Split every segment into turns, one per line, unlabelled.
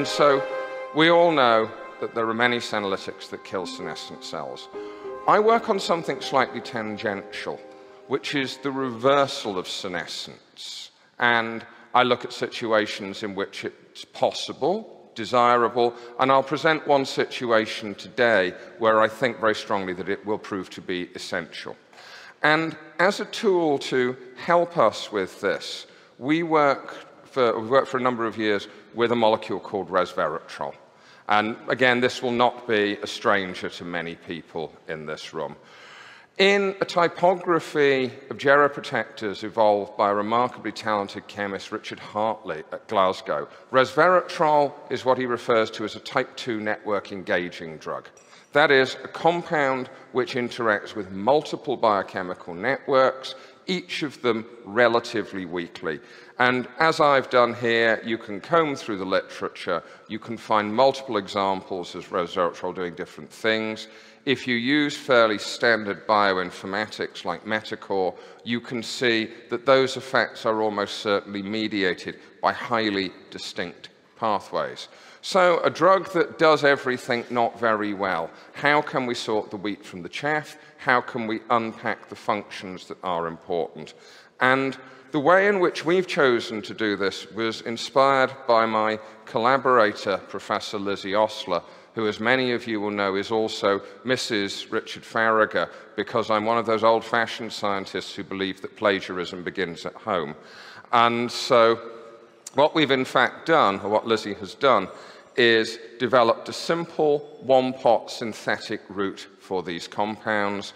And so we all know that there are many senolytics that kill senescent cells. I work on something slightly tangential, which is the reversal of senescence. And I look at situations in which it's possible, desirable, and I'll present one situation today where I think very strongly that it will prove to be essential. And as a tool to help us with this, we work for, we've worked for a number of years with a molecule called resveratrol. And again, this will not be a stranger to many people in this room. In a typography of geroprotectors evolved by a remarkably talented chemist, Richard Hartley, at Glasgow, resveratrol is what he refers to as a type 2 network engaging drug. That is, a compound which interacts with multiple biochemical networks, each of them relatively weakly. And as I've done here, you can comb through the literature. You can find multiple examples of resveratrol doing different things. If you use fairly standard bioinformatics like Metacore, you can see that those effects are almost certainly mediated by highly distinct pathways. So a drug that does everything not very well, how can we sort the wheat from the chaff? How can we unpack the functions that are important? And the way in which we've chosen to do this was inspired by my collaborator, Professor Lizzie Ostler, who, as many of you will know, is also Mrs. Richard Faragher, because I'm one of those old fashioned scientists who believe that plagiarism begins at home. And so, what we've in fact done, or what Lizzie has done, is developed a simple one pot synthetic route for these compounds.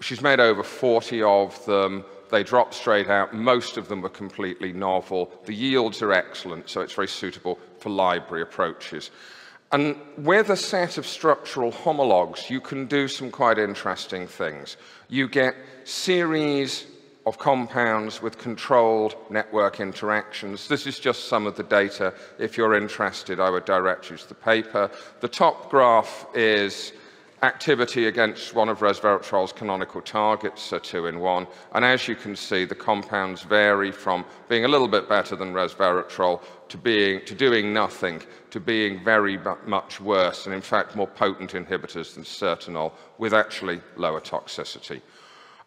She's made over 40 of them. They drop straight out. Most of them are completely novel. The yields are excellent, so it's very suitable for library approaches. And with a set of structural homologs, you can do some quite interesting things. You get series of compounds with controlled network interactions. This is just some of the data. If you're interested, I would direct you to the paper. The top graph is activity against one of resveratrol's canonical targets, a two in one. And as you can see, the compounds vary from being a little bit better than resveratrol to, being, to doing nothing, to being very much worse, and in fact more potent inhibitors than sirtinol, with actually lower toxicity.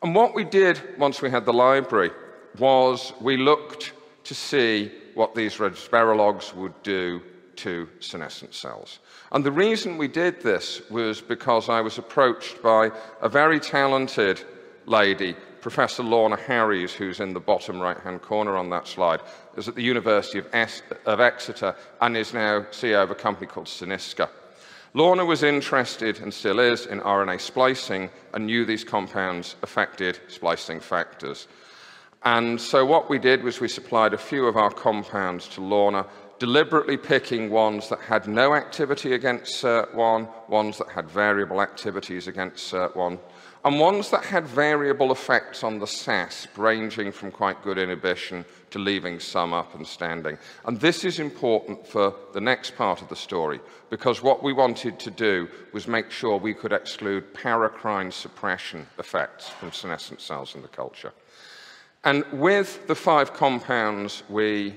And what we did once we had the library was we looked to see what these resveralogues would do to senescent cells. And the reason we did this was because I was approached by a very talented lady, Professor Lorna Harries, who's in the bottom right-hand corner on that slide, is at the University of, es of Exeter and is now CEO of a company called SENISCA. Lorna was interested, and still is, in RNA splicing and knew these compounds affected splicing factors. And so what we did was we supplied a few of our compounds to Lorna deliberately picking ones that had no activity against uh, SIRT1, ones that had variable activities against uh, SIRT1, and ones that had variable effects on the SASP, ranging from quite good inhibition to leaving some up and standing. And this is important for the next part of the story, because what we wanted to do was make sure we could exclude paracrine suppression effects from senescent cells in the culture. And with the five compounds we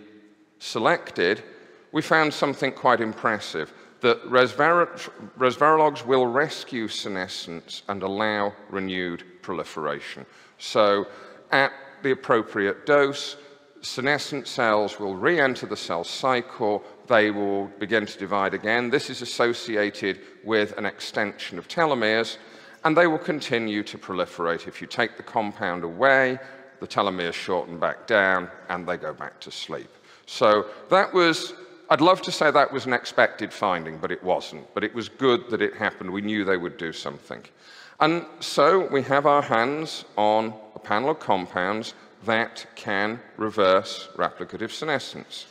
selected, we found something quite impressive, that resveralogues will rescue senescence and allow renewed proliferation. So at the appropriate dose, senescent cells will re-enter the cell cycle, they will begin to divide again. This is associated with an extension of telomeres, and they will continue to proliferate. If you take the compound away, the telomeres shorten back down, and they go back to sleep. So that was I'd love to say that was an expected finding, but it wasn't. But it was good that it happened. We knew they would do something. And so we have our hands on a panel of compounds that can reverse replicative senescence.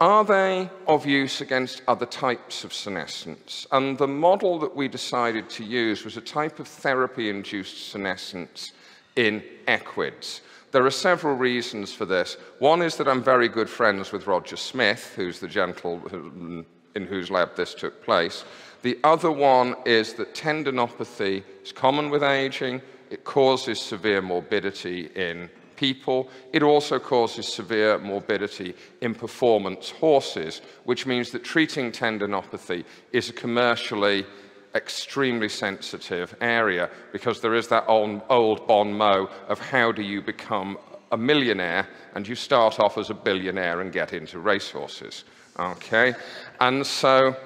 Are they of use against other types of senescence? And the model that we decided to use was a type of therapy-induced senescence in equids. There are several reasons for this. One is that I'm very good friends with Roger Smith, who's the gentleman in whose lab this took place. The other one is that tendinopathy is common with aging. It causes severe morbidity in people. It also causes severe morbidity in performance horses, which means that treating tendinopathy is a commercially extremely sensitive area because there is that old, bon mot of how do you become a millionaire and you start off as a billionaire and get into racehorses. Okay? And so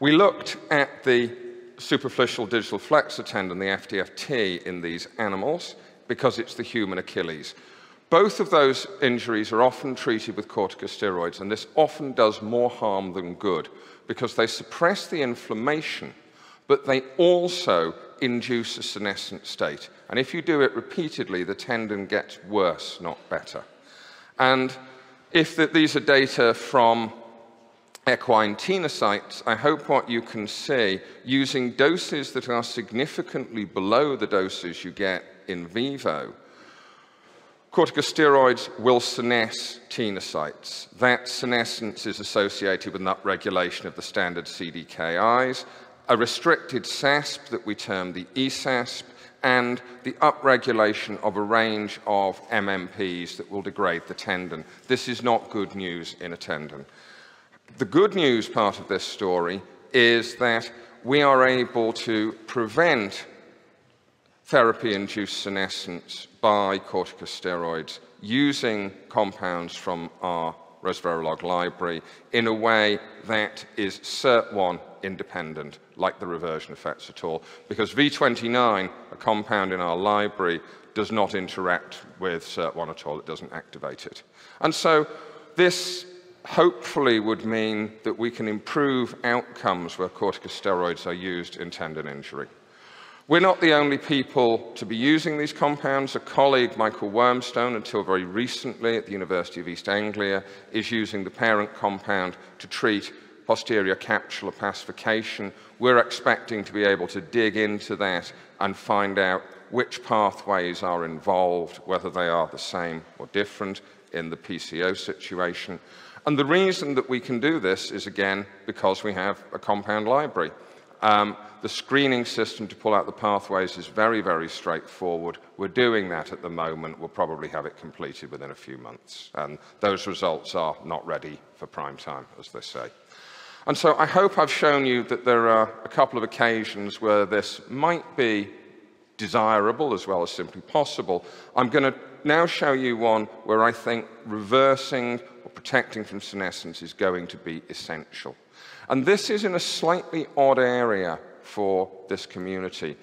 we looked at the superficial digital flexor tendon, the SDFT, in these animals because it's the human Achilles. Both of those injuries are often treated with corticosteroids, and this often does more harm than good because they suppress the inflammation, but they also induce a senescent state. And if you do it repeatedly, the tendon gets worse, not better. And if the, these are data from equine tenocytes, I hope what you can see, using doses that are significantly below the doses you get in vivo, corticosteroids will senesce tenocytes. That senescence is associated with an upregulation of the standard CDKIs, a restricted SASP that we term the ESASP, and the upregulation of a range of MMPs that will degrade the tendon. This is not good news in a tendon. The good news part of this story is that we are able to prevent therapy-induced senescence by corticosteroids using compounds from our resveratrol library in a way that is SIRT1 independent, like the reversion effects at all, because V29, a compound in our library, does not interact with SIRT1 at all, it doesn't activate it. And so this hopefully would mean that we can improve outcomes where corticosteroids are used in tendon injury. We're not the only people to be using these compounds. A colleague, Michael Wormstone, until very recently at the University of East Anglia, is using the parent compound to treat posterior capsular opacification. We're expecting to be able to dig into that and find out which pathways are involved, whether they are the same or different in the PCO situation. And the reason that we can do this is, again, because we have a compound library. Um, the screening system to pull out the pathways is very, very straightforward. We're doing that at the moment. We'll probably have it completed within a few months. And those results are not ready for prime time, as they say. And so I hope I've shown you that there are a couple of occasions where this might be desirable as well as simply possible. I'm going to now show you one where I think reversing or protecting from senescence is going to be essential. And this is in a slightly odd area for this community,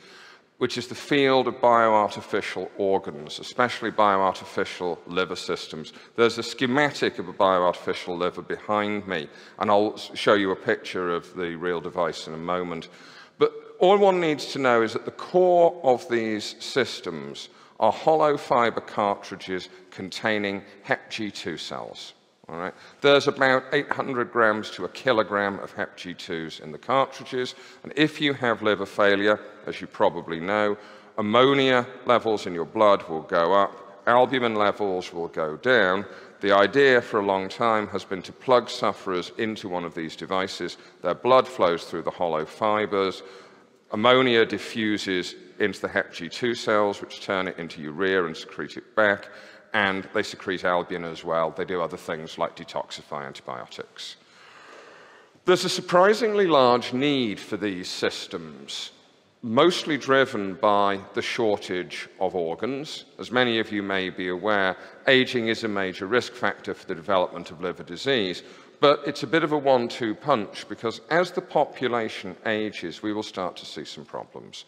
which is the field of bioartificial organs, especially bioartificial liver systems. There's a schematic of a bioartificial liver behind me, and I'll show you a picture of the real device in a moment. But all one needs to know is that the core of these systems are hollow fiber cartridges containing HepG2 cells. All right. There's about 800 grams to a kilogram of HepG2s in the cartridges, and if you have liver failure, as you probably know, ammonia levels in your blood will go up, albumin levels will go down. The idea for a long time has been to plug sufferers into one of these devices. Their blood flows through the hollow fibers. Ammonia diffuses into the HepG2 cells, which turn it into urea and secrete it back and they secrete albumin as well. They do other things like detoxify antibiotics. There's a surprisingly large need for these systems, mostly driven by the shortage of organs. As many of you may be aware, aging is a major risk factor for the development of liver disease, but it's a bit of a one-two punch because as the population ages, we will start to see some problems.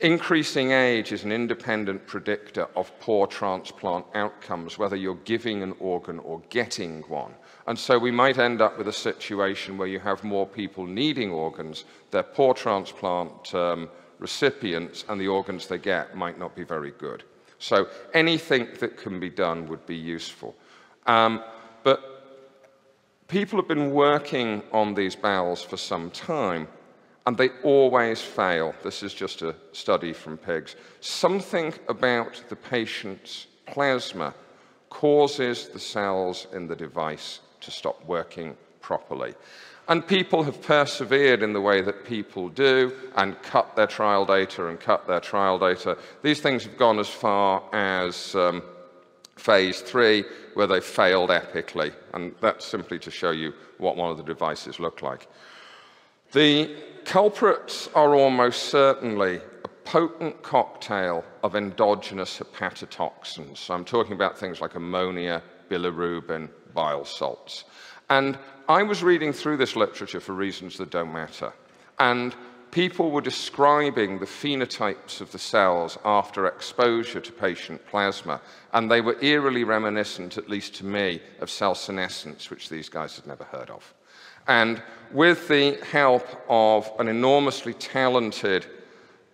Increasing age is an independent predictor of poor transplant outcomes, whether you're giving an organ or getting one. And so we might end up with a situation where you have more people needing organs, they're poor transplant um, recipients, and the organs they get might not be very good. So anything that can be done would be useful. Um, but people have been working on these bowels for some time, and they always fail. This is just a study from pigs. Something about the patient's plasma causes the cells in the device to stop working properly. And people have persevered in the way that people do and cut their trial data and cut their trial data. These things have gone as far as um, phase three, where they failed epically. And that's simply to show you what one of the devices looked like. The culprits are almost certainly a potent cocktail of endogenous hepatotoxins. So I'm talking about things like ammonia, bilirubin, bile salts. And I was reading through this literature for reasons that don't matter. And people were describing the phenotypes of the cells after exposure to patient plasma, and they were eerily reminiscent, at least to me, of cell senescence, which these guys had never heard of. And with the help of an enormously talented,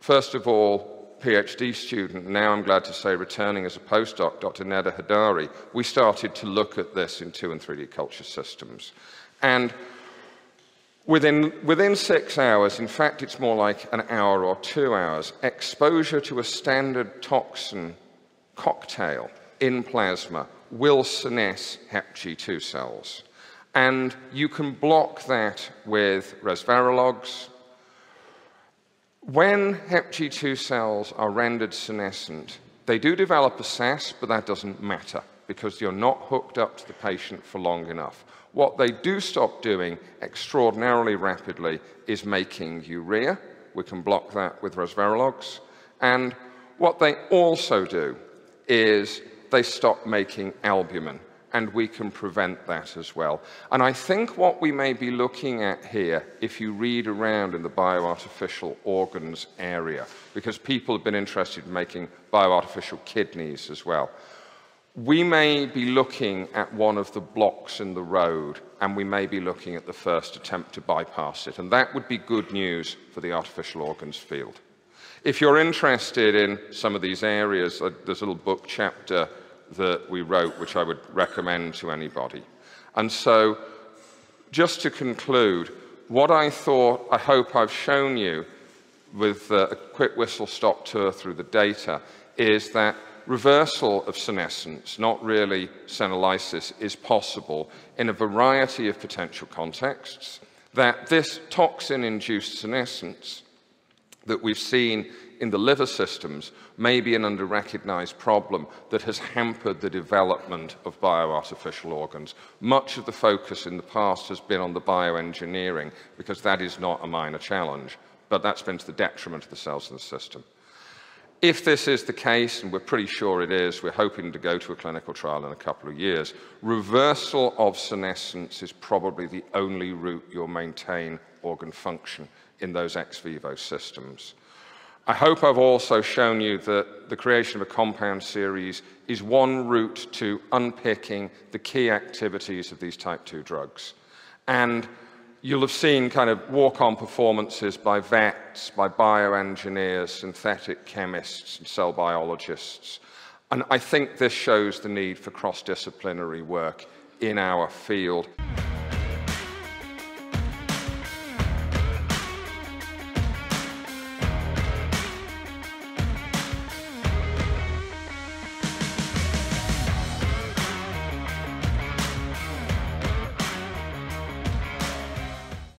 first of all, PhD student, now I'm glad to say returning as a postdoc, Dr. Neda Hadari, we started to look at this in 2 and 3D culture systems. And within, within six hours, in fact, it's more like an hour or two hours, exposure to a standard toxin cocktail in plasma will senesce HepG2 cells. And you can block that with resveratrologs. When HepG2 cells are rendered senescent, they do develop a SAS, but that doesn't matter because you're not hooked up to the patient for long enough. What they do stop doing extraordinarily rapidly is making urea. We can block that with resveratrologs. And what they also do is they stop making albumin and we can prevent that as well. And I think what we may be looking at here, if you read around in the bioartificial organs area, because people have been interested in making bioartificial kidneys as well, we may be looking at one of the blocks in the road and we may be looking at the first attempt to bypass it. And that would be good news for the artificial organs field. If you're interested in some of these areas, uh, there's a little book chapter that we wrote, which I would recommend to anybody. And so, just to conclude, what I thought, I hope I've shown you with a quick whistle stop tour through the data, is that reversal of senescence, not really senolysis, is possible in a variety of potential contexts, that this toxin-induced senescence that we've seen in the liver systems may be an under-recognized problem that has hampered the development of bioartificial organs. Much of the focus in the past has been on the bioengineering because that is not a minor challenge, but that's been to the detriment of the cells in the system. If this is the case, and we're pretty sure it is, we're hoping to go to a clinical trial in a couple of years, reversal of senescence is probably the only route you'll maintain organ function in those ex vivo systems. I hope I've also shown you that the creation of a compound series is one route to unpicking the key activities of these type 2 drugs. And you'll have seen kind of walk-on performances by vets, by bioengineers, synthetic chemists, and cell biologists. And I think this shows the need for cross-disciplinary work in our field.